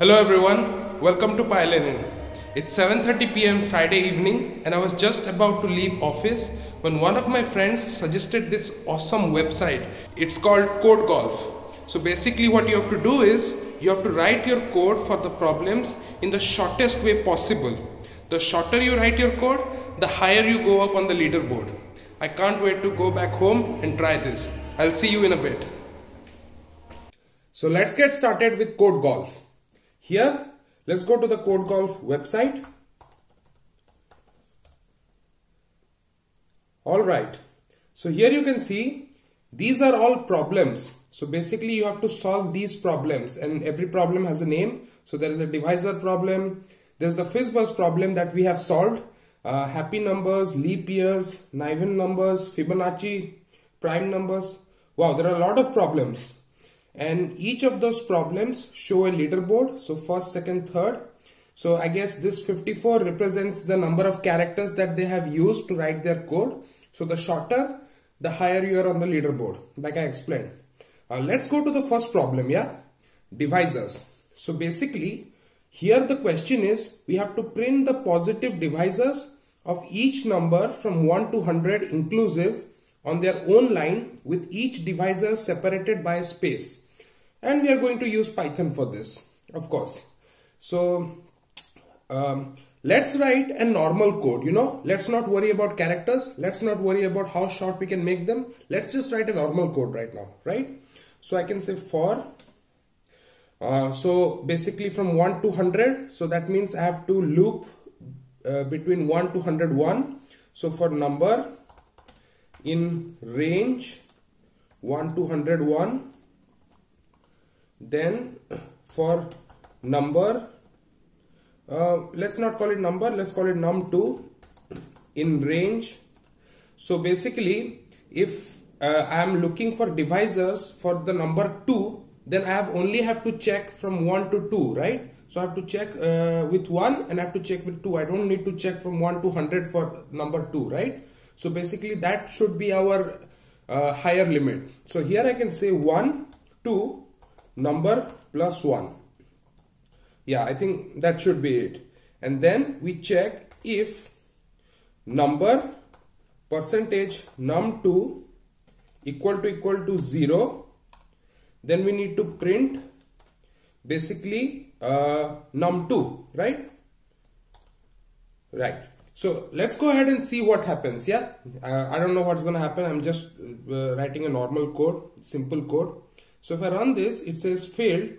Hello everyone, welcome to PyLenin. It's 7:30 p.m. Friday evening and I was just about to leave office when one of my friends suggested this awesome website. It's called Code Golf. So basically what you have to do is you have to write your code for the problems in the shortest way possible. The shorter you write your code, the higher you go up on the leaderboard. I can't wait to go back home and try this. I'll see you in a bit. So let's get started with Code Golf. Here, let's go to the Code Golf website. Alright, so here you can see these are all problems. So basically you have to solve these problems and every problem has a name. So there is a divisor problem. There's the Fizzbuzz problem that we have solved. Uh, happy numbers, leap years, Niven numbers, Fibonacci, prime numbers. Wow, there are a lot of problems and each of those problems show a leaderboard. So first second third. So i guess this 54 represents the number of characters that they have used to write their code. So the shorter the higher you are on the leaderboard like i explained. Uh, let's go to the first problem yeah? Divisors so basically here the question is we have to print the positive divisors of each number from 1 to 100 inclusive on their own line with each divisor separated by a space and we are going to use Python for this of course. So um, let's write a normal code you know? Let's not worry about characters. Let's not worry about how short we can make them. Let's just write a normal code right now right? So I can say for uh, so basically from 1 to 100 so that means I have to loop uh, between 1 to 101 so for number in range 1 to 101 then for number uh, let's not call it number let's call it num2 in range. So basically if uh, I am looking for divisors for the number 2 then I have only have to check from 1 to 2 right? So I have to check uh, with 1 and I have to check with 2 I don't need to check from 1 to 100 for number 2 right? So basically that should be our uh, higher limit. So here I can say 1 2 number plus 1 yeah I think that should be it. And then we check if number percentage num2 equal to equal to 0 then we need to print basically uh, num2 right? Right. So let's go ahead and see what happens yeah? Uh, I don't know what's gonna happen. I'm just uh, writing a normal code simple code so if I run this, it says failed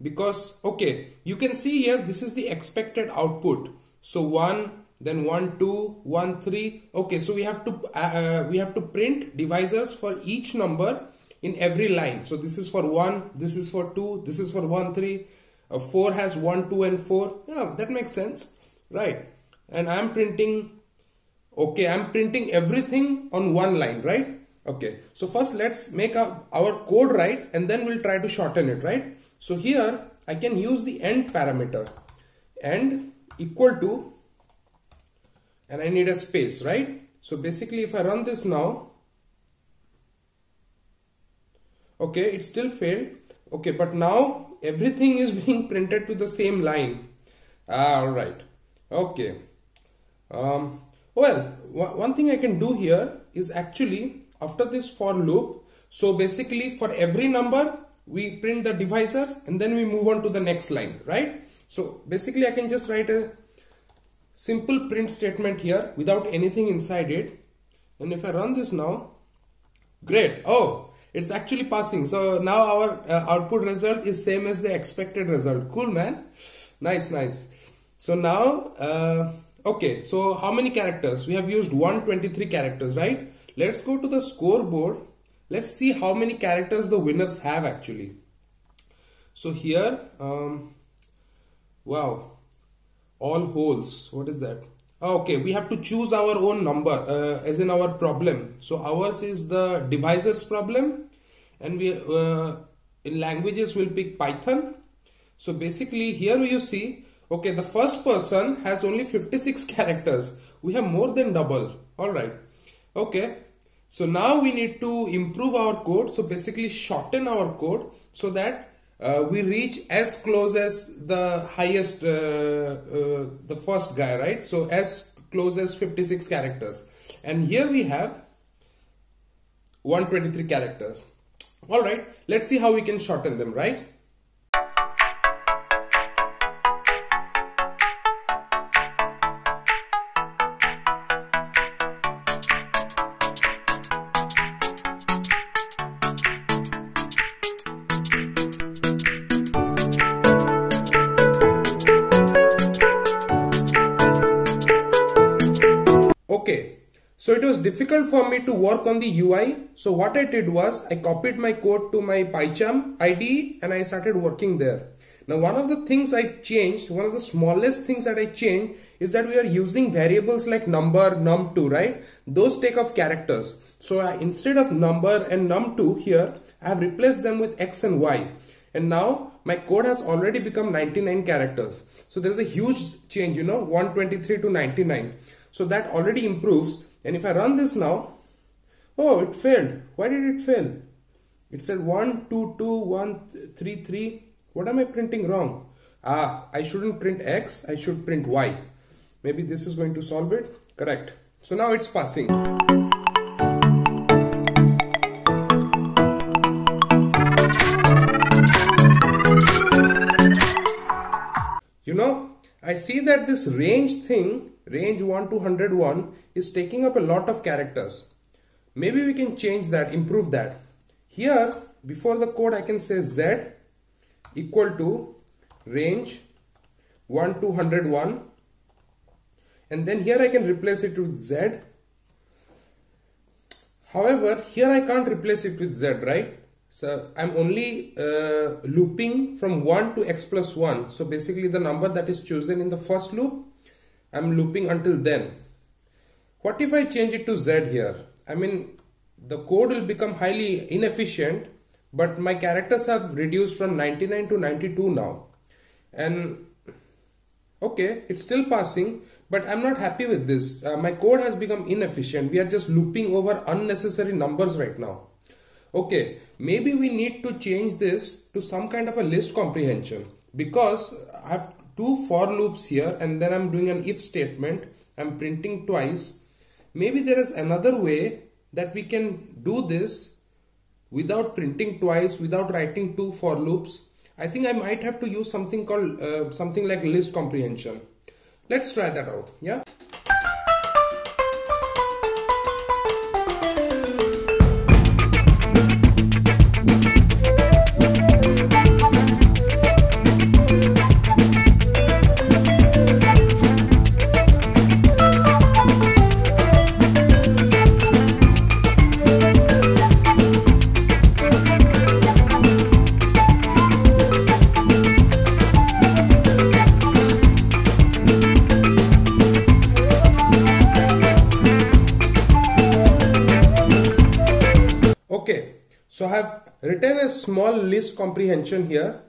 because, okay, you can see here, this is the expected output. So 1, then 1, 2, 1, 3. Okay, so we have to, uh, uh, we have to print divisors for each number in every line. So this is for 1, this is for 2, this is for 1, 3. Uh, 4 has 1, 2 and 4. Yeah, that makes sense, right? And I'm printing, okay, I'm printing everything on one line, right? Okay, so first let's make our code right and then we'll try to shorten it, right? So here I can use the end parameter end equal to and I need a space, right? So basically if I run this now, okay, it still failed. Okay, but now everything is being printed to the same line. Ah, all right. Okay. Um, well, one thing I can do here is actually after this for loop so basically for every number we print the divisors and then we move on to the next line right? So basically I can just write a simple print statement here without anything inside it. And if I run this now great. Oh it's actually passing. So now our uh, output result is same as the expected result. Cool man. Nice nice. So now uh, okay. So how many characters? We have used 123 characters right Let's go to the scoreboard. Let's see how many characters the winners have actually. So here, um, wow, all holes. What is that? Oh, okay, we have to choose our own number uh, as in our problem. So ours is the divisors problem and we uh, in languages will pick Python. So basically here you see, okay, the first person has only 56 characters. We have more than double. All right. Okay, so now we need to improve our code. So basically shorten our code so that uh, we reach as close as the highest, uh, uh, the first guy, right? So as close as 56 characters. And here we have 123 characters. Alright, let's see how we can shorten them, right? So it was difficult for me to work on the UI. So what I did was I copied my code to my PyCharm IDE and I started working there. Now one of the things I changed, one of the smallest things that I changed is that we are using variables like number, num2, right? Those take up characters. So I, instead of number and num2 here, I have replaced them with x and y. And now my code has already become 99 characters. So there's a huge change, you know, 123 to 99. So that already improves. And if I run this now, oh, it failed. Why did it fail? It said 1, 2, 2, 1, 3, 3. What am I printing wrong? Ah, I shouldn't print X, I should print Y. Maybe this is going to solve it. Correct. So now it's passing. You know, I see that this range thing range 1 to 101 is taking up a lot of characters. Maybe we can change that, improve that. Here, before the code, I can say Z equal to range 1 to 101. And then here I can replace it with Z. However, here I can't replace it with Z, right? So I'm only uh, looping from 1 to x plus 1. So basically the number that is chosen in the first loop I'm looping until then. What if I change it to Z here? I mean, the code will become highly inefficient, but my characters have reduced from 99 to 92 now. And okay, it's still passing, but I'm not happy with this. Uh, my code has become inefficient. We are just looping over unnecessary numbers right now. Okay, maybe we need to change this to some kind of a list comprehension because I've two for loops here and then I'm doing an if statement. I'm printing twice. Maybe there is another way that we can do this without printing twice, without writing two for loops. I think I might have to use something called uh, something like list comprehension. Let's try that out. Yeah. So I have written a small list comprehension here.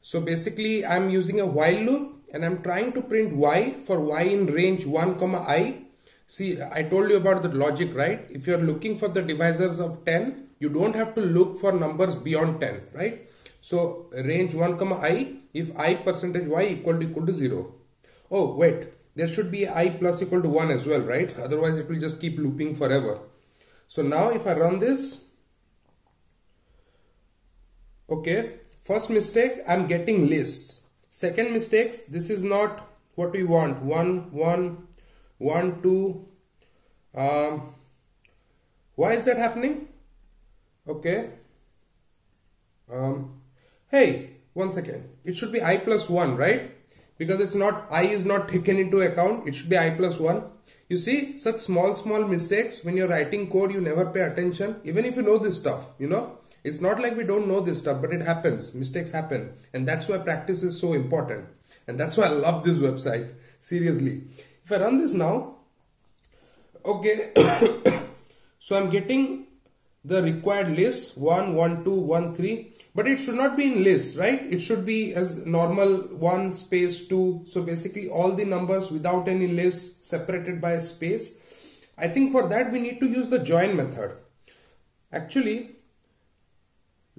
So basically I'm using a while loop and I'm trying to print y for y in range 1 comma i. See, I told you about the logic, right? If you're looking for the divisors of 10, you don't have to look for numbers beyond 10, right? So range 1 comma i, if i percentage y equal to equal to 0. Oh, wait, there should be i plus equal to 1 as well, right? Otherwise it will just keep looping forever. So now if I run this, okay first mistake i'm getting lists. Second mistakes this is not what we want. One one one two. Um, why is that happening? Okay. Um, hey one second. It should be i plus 1 right? Because it's not i is not taken into account. It should be i plus 1 you see such small small mistakes when you're writing code you never pay attention even if you know this stuff you know it's not like we don't know this stuff, but it happens. Mistakes happen. And that's why practice is so important. And that's why I love this website. Seriously. If I run this now, okay. so I'm getting the required list 1, 1, 2, 1, 3. But it should not be in list, right? It should be as normal 1 space 2. So basically all the numbers without any list separated by space. I think for that we need to use the join method. Actually,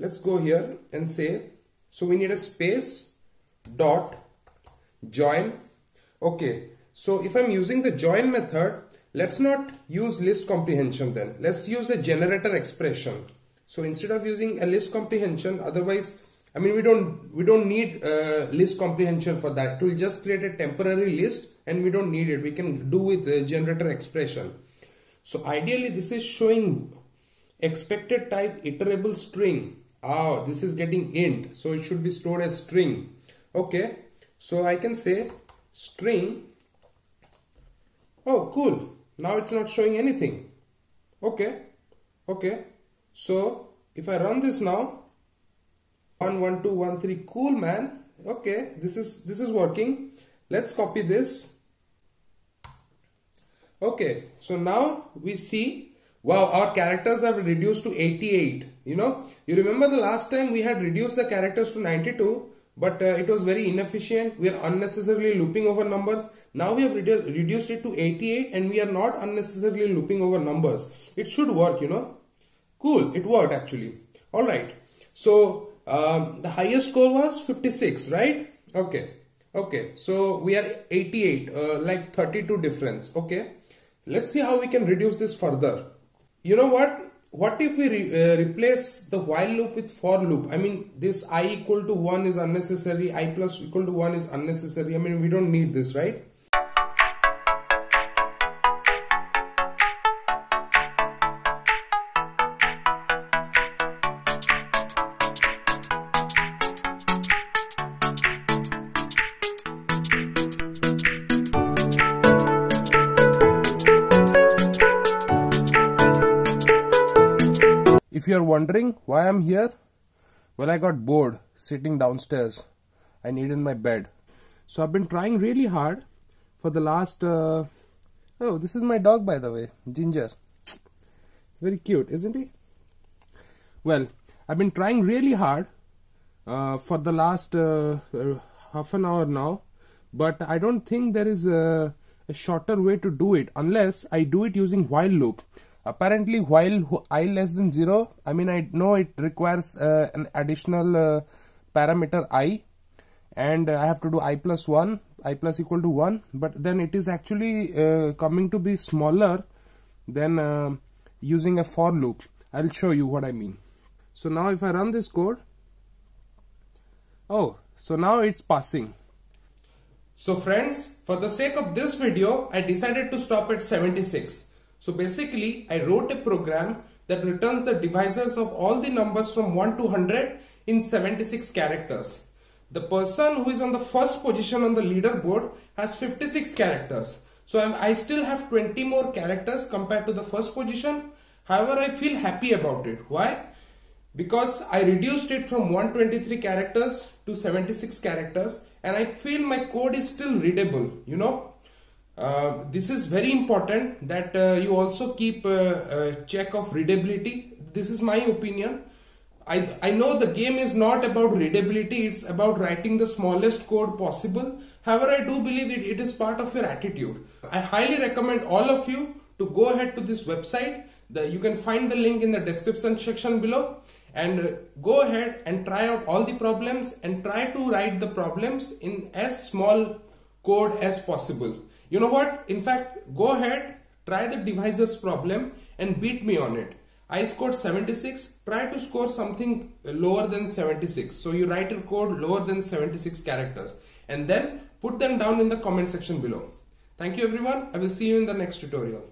let's go here and say So we need a space dot join. Okay. So if I'm using the join method, let's not use list comprehension then. Let's use a generator expression. So instead of using a list comprehension, otherwise, I mean, we don't, we don't need uh, list comprehension for that. It will just create a temporary list and we don't need it. We can do with the generator expression. So ideally this is showing expected type iterable string. Ah, this is getting int. So it should be stored as string. Okay. So I can say string. Oh, cool. Now it's not showing anything. Okay. Okay. So if I run this now, 1, 1, 2, 1, 3, cool man. Okay. This is, this is working. Let's copy this Okay, so now we see, wow, our characters have reduced to 88. You know, you remember the last time we had reduced the characters to 92, but uh, it was very inefficient. We are unnecessarily looping over numbers. Now we have redu reduced it to 88 and we are not unnecessarily looping over numbers. It should work, you know. Cool, it worked actually. Alright, so um, the highest score was 56, right? Okay, okay, so we are 88, uh, like 32 difference, okay. Let's see how we can reduce this further. You know what? What if we re uh, replace the while loop with for loop? I mean, this i equal to 1 is unnecessary, i plus equal to 1 is unnecessary. I mean, we don't need this, right? If you are wondering why I'm here, well, I got bored sitting downstairs. I needed my bed. So I've been trying really hard for the last. Uh, oh, this is my dog, by the way, Ginger. Very cute, isn't he? Well, I've been trying really hard uh, for the last uh, half an hour now, but I don't think there is a, a shorter way to do it unless I do it using while loop apparently while i less than 0 I mean I know it requires uh, an additional uh, parameter i and I have to do i plus 1 i plus equal to 1 but then it is actually uh, coming to be smaller than uh, using a for loop. I'll show you what I mean. So now if I run this code oh so now it's passing. So friends for the sake of this video I decided to stop at 76 so basically I wrote a program that returns the divisors of all the numbers from 1 to 100 in 76 characters. The person who is on the first position on the leaderboard has 56 characters. So I still have 20 more characters compared to the first position. However, I feel happy about it. Why? Because I reduced it from 123 characters to 76 characters and I feel my code is still readable, you know. Uh, this is very important that uh, you also keep a, a, check of readability. This is my opinion. I, I know the game is not about readability, it's about writing the smallest code possible. However, I do believe it, it is part of your attitude. I highly recommend all of you to go ahead to this website. The, you can find the link in the description section below and uh, go ahead and try out all the problems and try to write the problems in as small code as possible. You know what? In fact, go ahead, try the divisors problem and beat me on it. I scored 76. Try to score something lower than 76. So you write a code lower than 76 characters and then put them down in the comment section below. Thank you everyone. I will see you in the next tutorial.